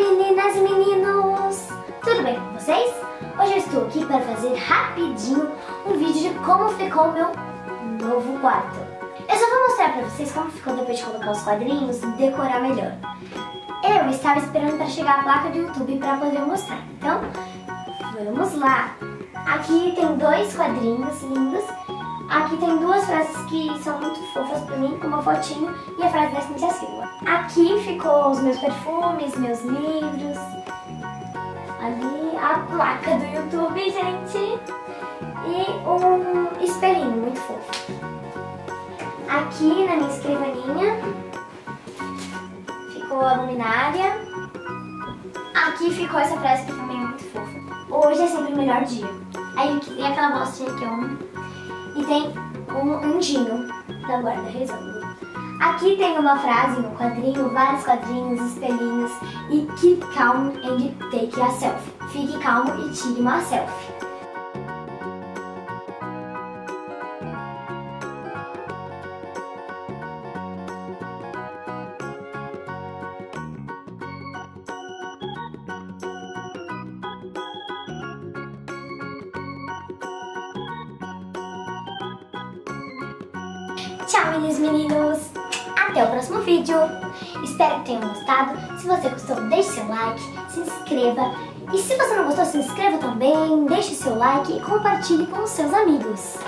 meninas e meninos! Tudo bem com vocês? Hoje eu estou aqui para fazer rapidinho um vídeo de como ficou o meu novo quarto. Eu só vou mostrar para vocês como ficou depois de colocar os quadrinhos e decorar melhor. Eu estava esperando para chegar a placa do YouTube para poder mostrar, então vamos lá! Aqui tem dois quadrinhos lindos Aqui tem duas frases que são muito fofas pra mim, uma fotinho e a frase da Cintia Silva. Os meus perfumes, meus livros. Ali a placa do YouTube, gente. E um espelhinho muito fofo. Aqui na minha escrivaninha ficou a luminária. Aqui ficou essa frase que também é muito fofa. Hoje é sempre o melhor dia. Aí tem aquela bostinha que eu amo e tem um anjinho da guarda rezando. Aqui tem uma frase no quadrinho, vários quadrinhos, espelhinhos e keep calm and take a selfie. Fique calmo e tire uma selfie. Tchau, meninos meninos! Até o próximo vídeo! Espero que tenham gostado. Se você gostou, deixe seu like, se inscreva. E se você não gostou, se inscreva também, deixe seu like e compartilhe com os seus amigos.